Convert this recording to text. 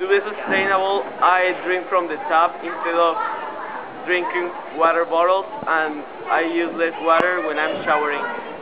To be sustainable, I drink from the tap instead of drinking water bottles and I use less water when I'm showering.